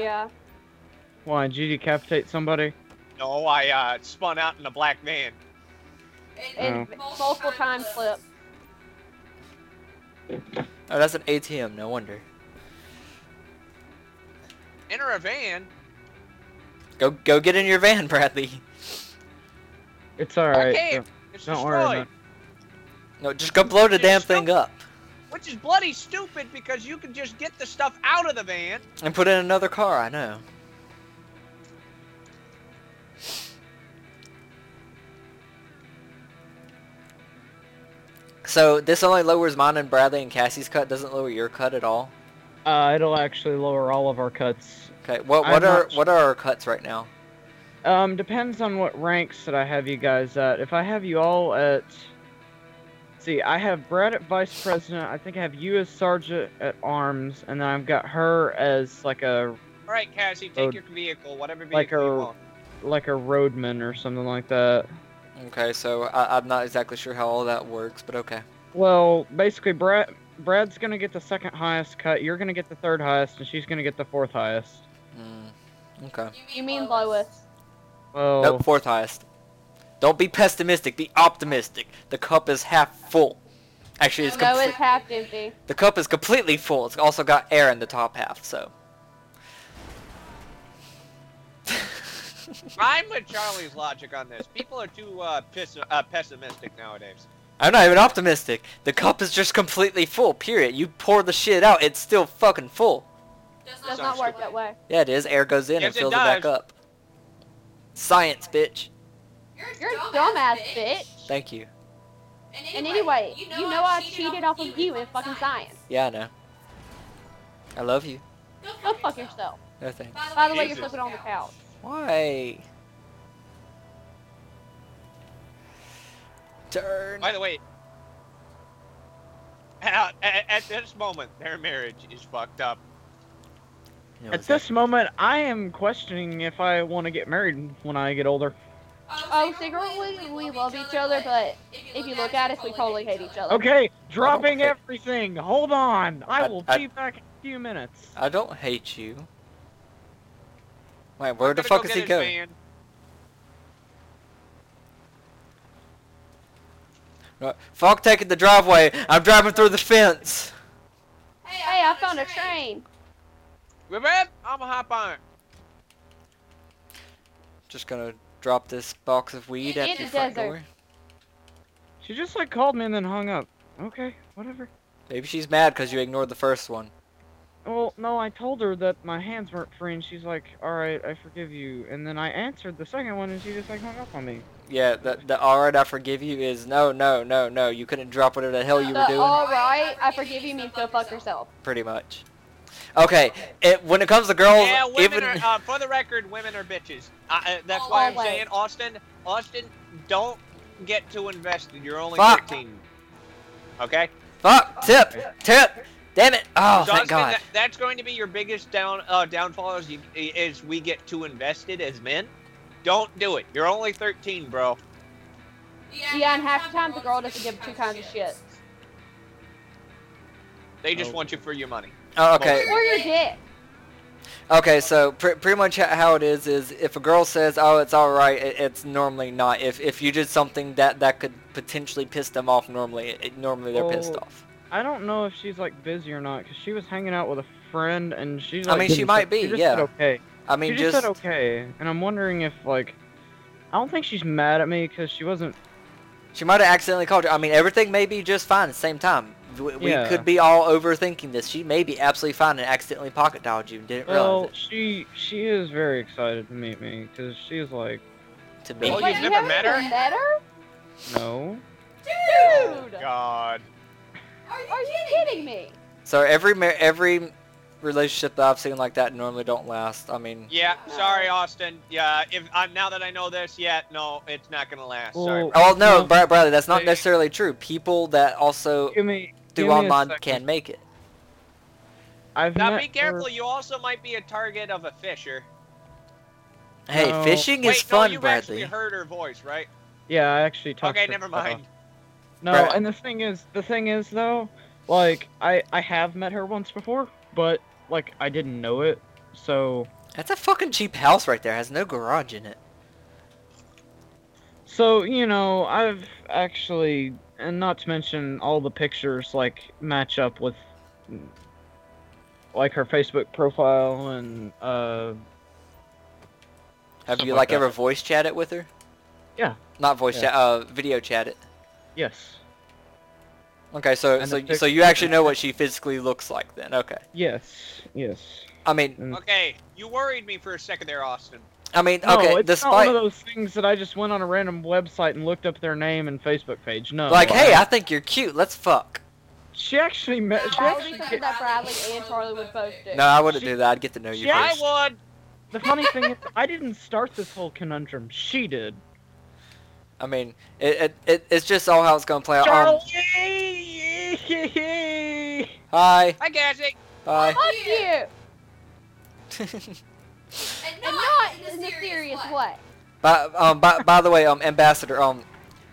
Yeah. Why, did you decapitate somebody? No, I uh, spun out in a black van. And multiple time flip. Oh, that's an ATM. No wonder. Enter a van. Go go get in your van, Bradley. It's alright. Okay, it's Don't worry, destroyed. man. No, just go blow the Just damn stop. thing up Which is bloody stupid because you can just get the stuff out of the van. and put in another car. I know. So this only lowers mine and Bradley and Cassie's cut. Doesn't lower your cut at all. Uh, it'll actually lower all of our cuts. Okay. What I'm what are not- what are our cuts right now? Um, depends on what ranks that I have you guys at. If I have you all at... See, I have Brad at Vice President, I think I have you as Sergeant at Arms, and then I've got her as like a All right, Cassie, take Oh, your vehicle, whatever vehicle like you a- want. like a roadman or something like that. Okay, so I, I'm not exactly sure how all that works, but okay. Well, basically, Brad Brad's gonna get the second highest cut. You're gonna get the third highest, and she's gonna get the fourth highest. Mm, okay. You mean lowest? Well, Nope, fourth highest. Don't be pessimistic. Be optimistic. The cup is half full. Actually, it's No, complete. it's half empty. The cup is completely full. It's also got air in the top half, so. I'm with Charlie's logic on this. People are too uh, piss- uh, pessimistic nowadays. I'm not even optimistic. The cup is just completely full, period. You pour the shit out, it's still fucking full. Does not work that way. Yeah, it is. Air goes in Yes, and fills it, back up. Science, bitch. You're a dumbass bitch. Thank you. And anyway, you know I cheated off of you in fucking science. Yeah, I know. I love you. Go fuck yourself. No thanks. By the way, you're Jesus. sleeping on the couch. Why? Turn. By the way, at, at, at this moment, their marriage is fucked up. You know, at this moment, I am questioning if I want to get married when I get older. Oh, secretly we love each other, but if you look at us, we totally hate each other. Okay, dropping Okay. everything. Hold on. I I- will I- be back in a few minutes. I don't hate you. Wait, where I'm the fuck go is he going? van. Right. Fuck taking the driveway. I'm driving through the fence. Hey, I found a train. Rip, I'm gonna hop on it. Just gonna drop this box of weed In at the your front desert. door. She just like called me and then hung up. Okay, whatever. Maybe she's mad because you ignored the first one. Well, no, I told her that my hands weren't free, and she's like, "All right, I forgive you." And then I answered the second one, and she just like hung up on me. Yeah, the, the alright I forgive you is no, no, no, no. You couldn't drop whatever the hell you were The doing. alright, I forgive you means go fuck yourself. Pretty much. Okay, it, when it comes to girls, yeah, women even are, uh, for the record, women are bitches. Uh, uh, that's why I'm Always. saying, Austin, Austin, don't get too invested. You're only Fuck. 13. Okay? fuck tip tip. Damn it! Oh, So, thank Austin, God. that- that's going to be your biggest down uh, downfall is, you, is we get too invested as men. Don't do it. You're only 13, bro. Yeah, and half the time the girl doesn't give two kinds of shit. They just Oh. want you for your money. Oh, okay. Or your dick. Okay, so pr- pretty much ho- how it is is if a girl says, "Oh, it's all right," it- it's normally not. If if you did something that that could potentially piss them off, normally it, normally they're pissed off. I don't know if she's like busy or not, cause she was hanging out with a friend, and she's. Like, I mean, she might be, She just yeah. Said okay. I mean, she just, just said okay, and I'm wondering if like, I don't think she's mad at me because she wasn't. she might have accidentally called you. I mean, everything may be just fine at the same time. We, we Yeah. could be all overthinking this. She may be absolutely fine and accidentally pocket dialed you and didn't Well, realize she she is very excited to meet me because she's like, it. To me, Oh, Wait, you've never met her? met her? no. Dude! God. Are you kidding me? so every every relationship that I've seen like that normally don't last. I mean, Yeah, sorry, Austin. Yeah, if uh, now that I know this, yeah, no, it's not gonna last. Sorry. Well, oh no, Well, Bradley, that's not necessarily true. People that also Give me. Do give me a can make it. I've Now met be careful. her- You also might be a target of a fisher. Hey, No. fishing Wait, is no, fun, you've Bradley. actually heard her voice, right? Yeah, I actually talked. Okay, to never her. mind. No, Right. and the thing is, the thing is though, like I I have met her once before, but like I didn't know it. So, That's a fucking cheap house right there. Has no garage in it. so you know, I've actually, and not to mention all the pictures like match up with, like her Facebook profile and uh, Have Stuff you like like ever voice chat it with her? Yeah. Not voice Yeah. chat. Uh, video chat it. yes, Okay, so And so so you actually know what she physically looks like then. Okay. yes, yes. I mean. Okay, you worried me for a second there, Austin. I mean, No, okay. it's despite not one of those things that I just went on a random website and looked up their name and Facebook page. No, like, hey, I- I think you're cute. Let's fuck. she actually met. She That would actually be something that Bradley and Charlie would both do. No, I wouldn't She- do that. I'd get to know you she I would. The funny thing is, I didn't start this whole conundrum. She did. I mean, it, it, it it's just all how it's gonna play out. Um, Charlie! hi. Hi, Cassie. Bye. Fuck you! And And not in a serious way. by, um, by, by the way, um, ambassador, um,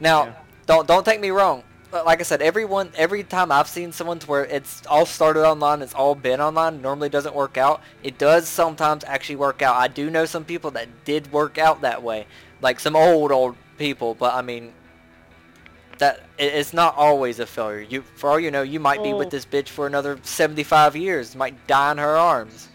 now, Yeah. don't don't take me wrong. Like I said, everyone, every time I've seen someone to where it's all started online, it's all been online, normally doesn't work out. It does sometimes actually work out. I do know some people that did work out that way, like some old old people. But I mean, that it, it's not always a failure. You, for all you know, you might be with Oh. this bitch for another 75 years. Might die in her arms.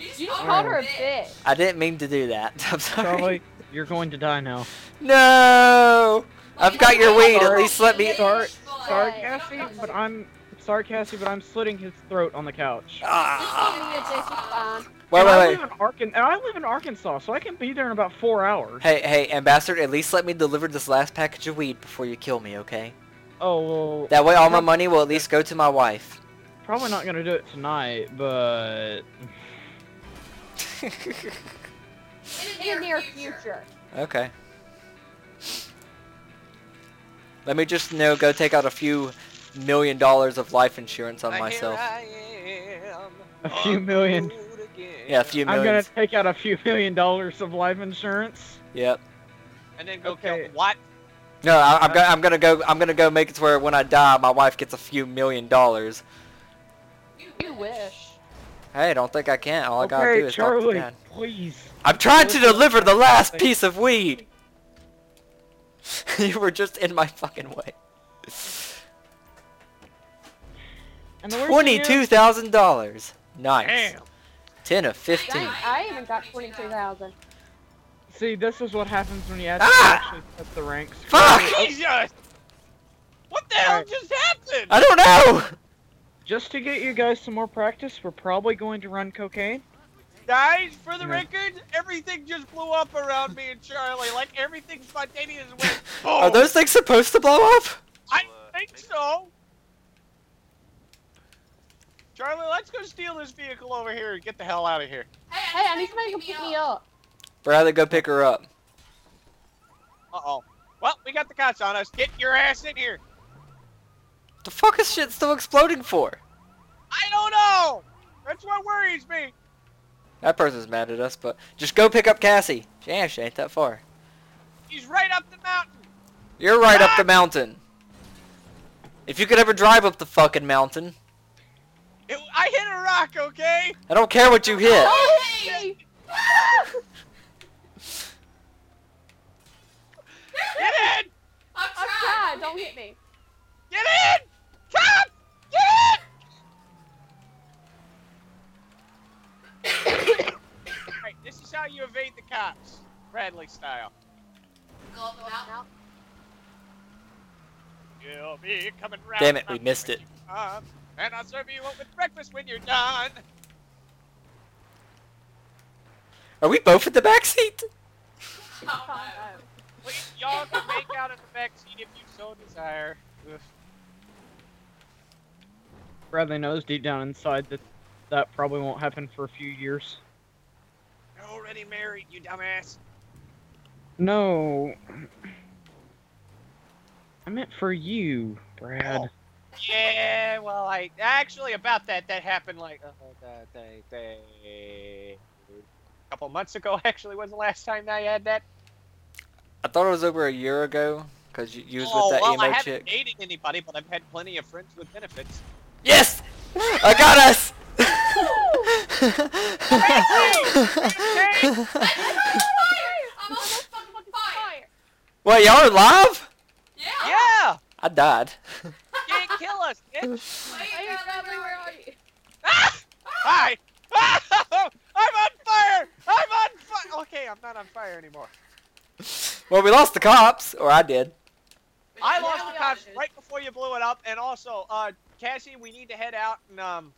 You just called her a bitch. I didn't mean to do that. I'm sorry. Charlie, you're going to die now. No! I've got your weed. At least let me. Sorry, sorry, Cassie, but I'm sorry, Cassie, but I'm slitting his throat on the couch. Just Ah. giving you a dick is fine. Wait, I wait, live wait. in Arkan- and I live in Arkansas, so I can be there in about four hours. Hey, hey, ambassador. At least let me deliver this last package of weed before you kill me, okay? Oh well, That way, all my money will at least go to my wife. probably not gonna do it tonight, but In the near future. okay. Let me just you know go take out a few million dollars of life insurance on myself. A few million. Yeah, a few million. I'm gonna take out a few million dollars of life insurance. Yep. And then go Okay. kill what? No, I, I'm gonna I'm gonna go I'm gonna go make it to where when I die, my wife gets a few million dollars. You wish. Hey, don't think I can't. All I gotta do okay, is talk to Charlie, Dad. please. I'm trying to deliver the last piece of weed. you were just in my fucking way. And the worst thing is- Twenty-two thousand dollars. Nice. Damn. Ten of fifteen. Dang, I even got 22,000. See, this is what happens when you have Ah! actually set the ranks. Fuck! Jesus! What the hell Alright. just happened? I don't know. Just to get you guys some more practice, we're probably going to run cocaine. Guys, for the Yeah. record, everything just blew up around me and Charlie. Like everything spontaneous went. Are those things supposed to blow up? I think so. Charlie, let's go steal this vehicle over here and get the hell out of here. Hey, hey I need somebody to pick me up. Bradley, go pick her up. Uh oh. Well, we got the cops on us. Get your ass in here. The fuck is shit still exploding for? I don't know. That's what worries me. That person's mad at us, but just go pick up Cassie. Yeah, she ain't that far. He's right up the mountain. You're right up the ah! mountain. If you could ever drive up the fucking mountain, It, I hit a rock, okay? I don't care what you hit. Oh, hey! Get in! I'm I'm trying, don't hit me. Get in! Cop! Get in! Alright, this is how you evade the cops. Bradley style. Go up the mountain. You'll be coming round. Damn it, we missed it. come, And I'll serve you up with breakfast when you're done. Are we both in the back seat? Oh, no. Please, y'all can make out in the back seat if you so desire. Ugh. Bradley knows deep down inside that that probably won't happen for a few years. You're already married, you dumbass. No. I meant for you, Brad. Oh. Yeah, well, I actually about that. That happened like uh, that, they, they, a couple months ago. Actually, was the last time I had that. I thought it was over a year ago, cause you, you was oh, with that well, I haven't chick. dated anybody, but I've had plenty of friends with benefits. Yes! I got us! I'm on fire! I'm on fucking fire! Wait, y'all are live? Yeah! Yeah! I died. Can't kill us, bitch! Wait, Hey, Bradley, Bradley, where are you? Ah! Hi! I'm on fire! I'm on fire! Okay, I'm not on fire anymore. Well, we lost the cops, or I did. I lost we the cops right before you blew it up, and also, uh, Cassie, we need to head out and um,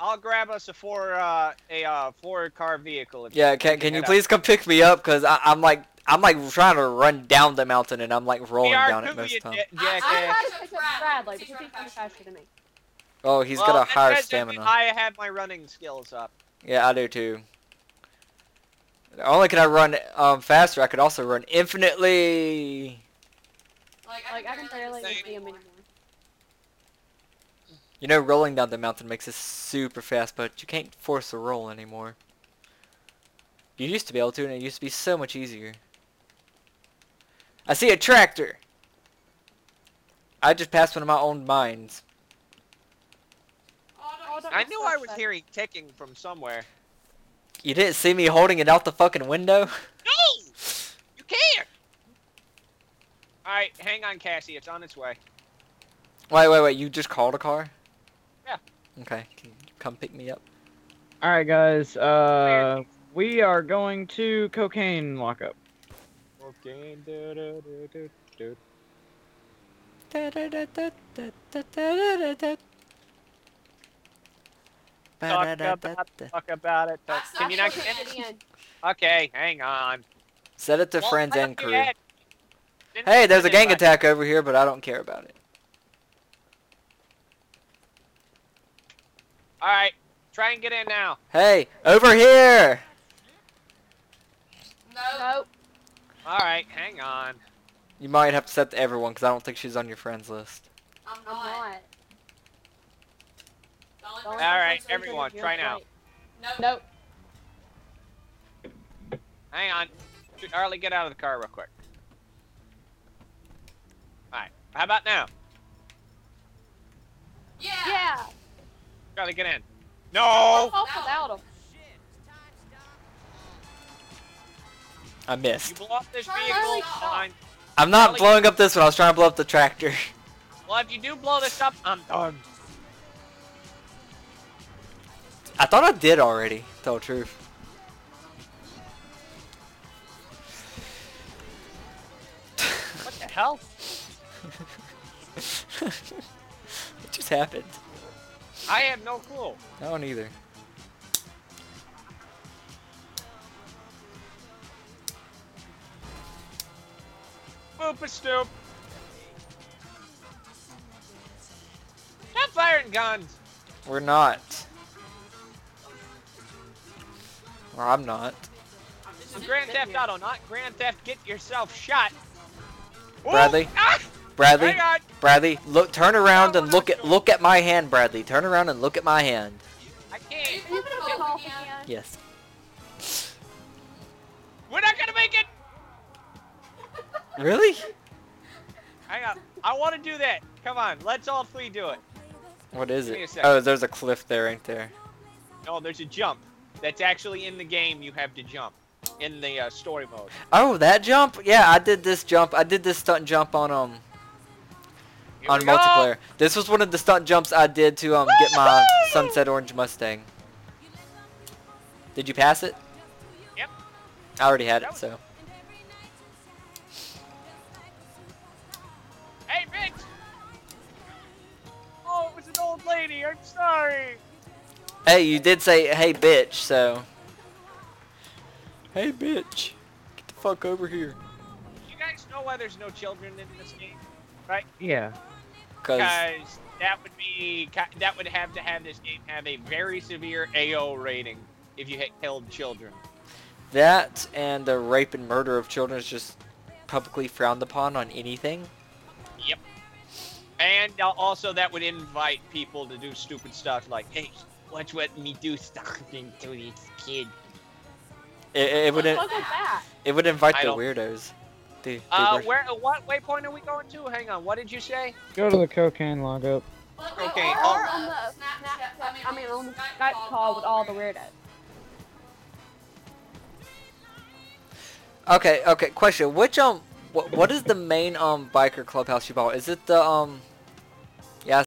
I'll grab us a four uh a uh four car vehicle. If Yeah, we can, can you head out. please come pick me up? Cause I, I'm like I'm like trying to run down the mountain and I'm like rolling down it most you of the time. I- I jackass. tried to pick up Bradley because he's faster than me. Oh, he's Well, got a higher stamina. I have my running skills up. Yeah, I do too. Not only can I run um faster, I could also run infinitely. Like, Like I can barely Same. see him anymore. You know, rolling down the mountain makes us super fast, but you can't force a roll anymore. You used to be able to, and it used to be so much easier. I see a tractor. I just passed one of my own mines. Oh, Oh, no, don't I knew I was hearing ticking from somewhere. You didn't see me holding it out the fucking window? No! You can't! Alright, hang on, Cassie. It's on its way. Wait, wait, wait. You just called a car? Yeah. Okay. Can you come pick me up? All right, guys. Uh, we are going to cocaine lockup. Okay. do, do, do, do, do. Talk about. Talk about it. Talk. That's Can you not not get Get in. Okay, hang on. Set it to Well, friends and crew. Hey, there's a gang attack over here, but I don't care about it. Alright, try and get in now. Hey, over here! No. Nope. Alright, hang on. You might have to set to everyone, because I don't think she's on your friends list. I'm I'm not. not. The only The only person Alright, everyone, try now. right. Nope. Nope. Hang on. Arlie, get out of the car real quick. Alright, how about now? Yeah. Yeah. Charlie, get in. No! Off without him. I You missed. blow up this Charlie, vehicle, stop. fine. I'm not Charlie- blowing up this one, I was trying to blow up the tractor. Well, if you do blow this up, I'm done. I thought I did already, tell the truth. What the hell? what just happened? I have no clue. I don't either. Boop a stoop. Stop firing guns. We're not. Or I'm not. This is Grand Theft Auto, not Grand Theft Get Yourself Shot. Bradley? Ah! Bradley, Hang on. Bradley, look, turn around and look at look at my hand, Bradley. Turn around and look at my hand. I Can can't. you flip it Get over off again? again. Yes. We're not gonna make it. Really? Hang on. I want to do that. Come on, let's all three do it. What is Give me a it? Oh, there's a cliff there, ain't there? No, there's a jump. That's actually in the game. You have to jump in the uh, story mode. Oh, that jump? Yeah, I did this jump. I did this stunt jump on um Here on we go. multiplayer. This was one of the stunt jumps I did to um get my Sunset Orange Mustang. Did you pass it? Yep. I already had That it, so. Hey, bitch! Oh, it was an old lady. I'm sorry. Hey, you did say hey bitch, so. Hey bitch. Get the fuck over here. You guys know why there's no children in this game? Yeah. Cause that would be that would have to have this game have a very severe AO rating if you had killed children. that and the rape and murder of children is just publicly frowned upon on anything. Yep. And uh, also that would invite people to do stupid stuff like, hey, watch what me do something to this kid. It, it, it would What was that? it would invite I the don't- weirdos. The, the Uh, where? What waypoint are we going to? Hang on. What did you say? Go to the cocaine lockup. But, Okay, like, Or all- on the Snapchat, I mean on the Skype call with all the weirdos. Okay, okay. Question: Which um, what, what is the main um biker clubhouse you bought? Is it the um